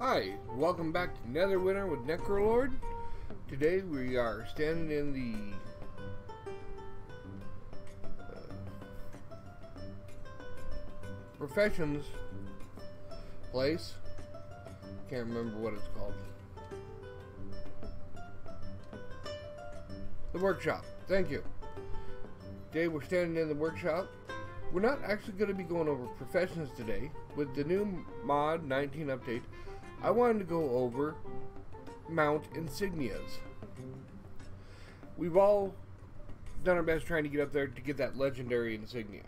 Hi, welcome back to Neverwinter with Necrolord. Today we are standing in the uh, professions place. Can't remember what it's called. The workshop. Thank you. Today we're standing in the workshop. We're not actually going to be going over professions today. With the new mod 19 update, I wanted to go over mount insignias. We've all done our best trying to get up there to get that legendary insignia.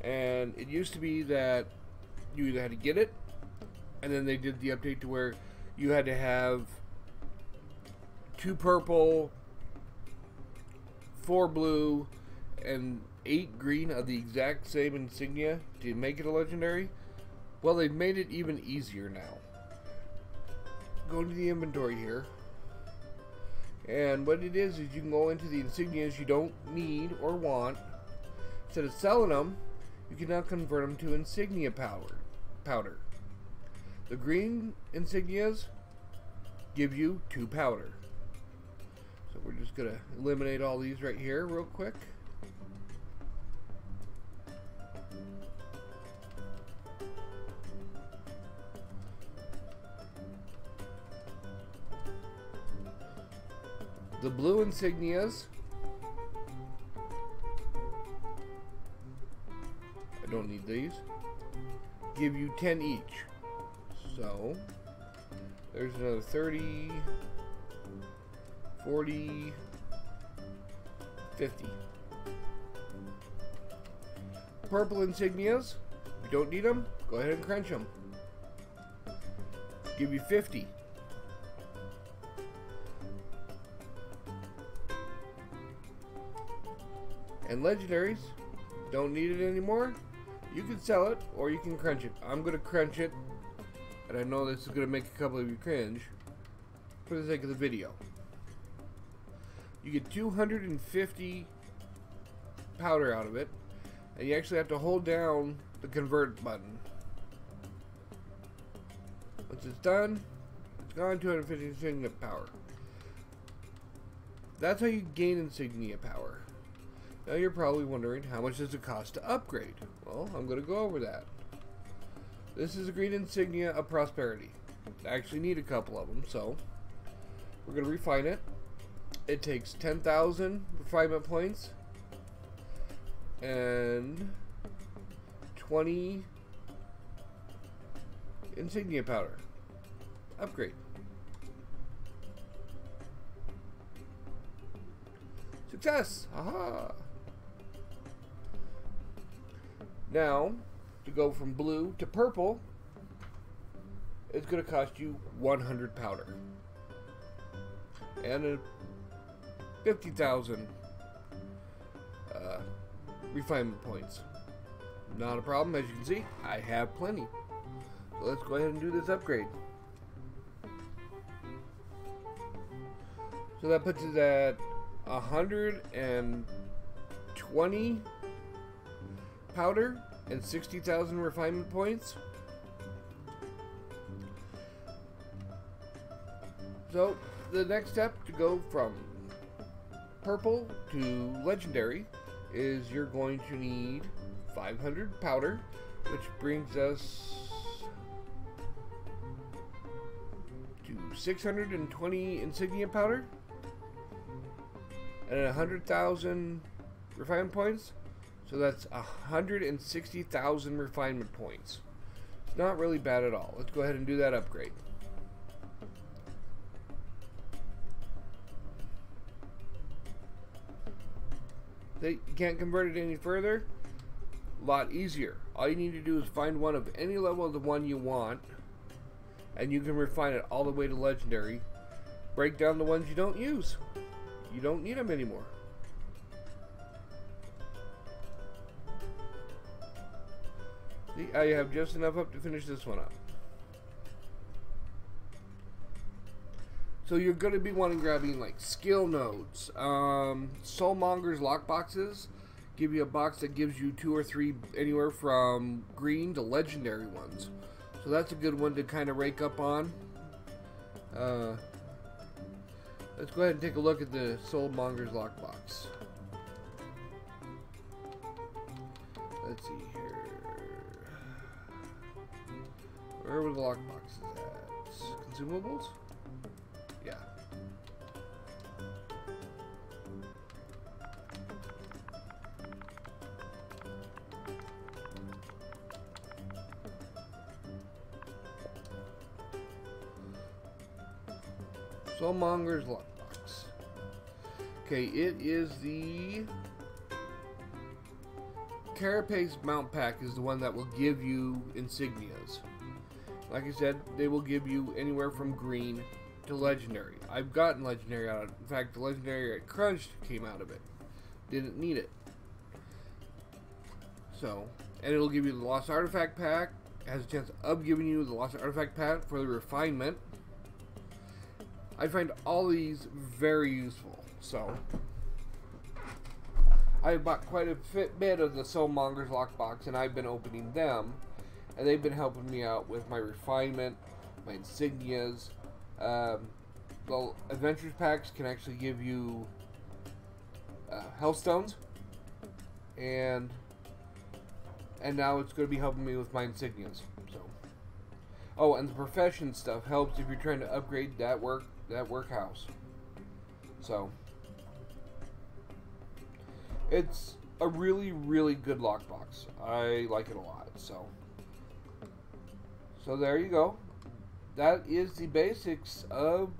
And it used to be that you either had to get it, and then they did the update to where you had to have two purple, four blue, and eight green of the exact same insignia to make it a legendary. Well, they've made it even easier now. Go into the inventory here. And what it is, is you can go into the insignias you don't need or want. Instead of selling them, you can now convert them to insignia powder. powder. The green insignias give you two powder. So we're just going to eliminate all these right here real quick. The blue insignias. I don't need these. Give you 10 each. So, there's another 30, 40, 50. Purple insignias. You don't need them, go ahead and crunch them. Give you 50. And legendaries, don't need it anymore. You can sell it or you can crunch it. I'm going to crunch it. And I know this is going to make a couple of you cringe for the sake of the video. You get 250 powder out of it. And you actually have to hold down the convert button. Once it's done, it's gone 250 insignia powder. That's how you gain insignia powder. Now you're probably wondering how much does it cost to upgrade? Well, I'm going to go over that. This is a green insignia of prosperity. I actually need a couple of them, so we're going to refine it. It takes 10,000 refinement points and 20 insignia powder. Upgrade. Success! Aha! Now, to go from blue to purple, it's going to cost you 100 powder. And a 50,000 uh, refinement points. Not a problem, as you can see, I have plenty. So let's go ahead and do this upgrade. So that puts it at 120 powder and 60,000 refinement points. So, the next step to go from purple to legendary is you're going to need 500 powder, which brings us to 620 insignia powder and 100,000 refinement points. So that's 160,000 refinement points. It's not really bad at all. Let's go ahead and do that upgrade. They can't convert it any further. A lot easier. All you need to do is find one of any level of the one you want, and you can refine it all the way to legendary. Break down the ones you don't use. You don't need them anymore. See, I have just enough up to finish this one up. So you're going to be wanting grabbing like skill nodes. Um, Soulmonger's lockboxes give you a box that gives you two or three anywhere from green to legendary ones. So that's a good one to kind of rake up on. Uh, let's go ahead and take a look at the Soulmonger's lockbox. Let's see here. The lockboxes at? Consumables? Yeah. Soulmonger's lockbox. Okay, it is the Carapace mount pack is the one that will give you insignias. Like I said, they will give you anywhere from green to legendary. I've gotten legendary out of it. In fact, the legendary at Crunch came out of it. Didn't need it. So, and it'll give you the Lost Artifact pack. It Has a chance of giving you the Lost Artifact pack for the refinement. I find all these very useful. So, I bought quite a bit of the Soulmonger's lockbox, and I've been opening them, and they've been helping me out with my refinement, my insignias. Um, the adventures packs can actually give you uh, Hellstones, and and now it's going to be helping me with my insignias. So, oh, and the profession stuff helps if you're trying to upgrade that work that workhouse. So, it's a really really good lockbox. I like it a lot. So, so there you go. That is the basics of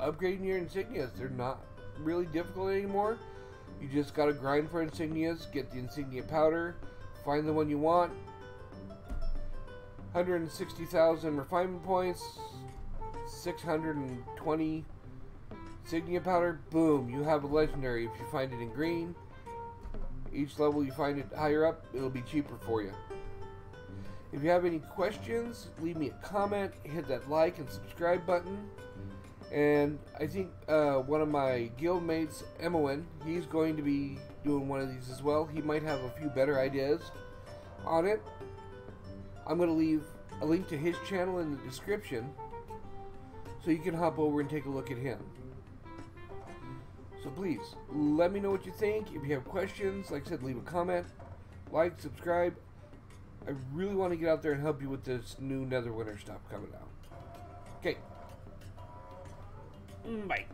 upgrading your insignias. They're not really difficult anymore. You just gotta grind for insignias, get the insignia powder, find the one you want. 160,000 refinement points, 620 insignia powder. Boom, you have a legendary if you find it in green. Each level you find it higher up, it'll be cheaper for you. If you have any questions, leave me a comment, hit that like and subscribe button. And I think uh, one of my guild mates, Imoen, he's going to be doing one of these as well. He might have a few better ideas on it. I'm going to leave a link to his channel in the description so you can hop over and take a look at him. So please, let me know what you think. If you have questions, like I said, leave a comment, like, subscribe. I really want to get out there and help you with this new Neverwinter stuff coming out. Okay. Bye.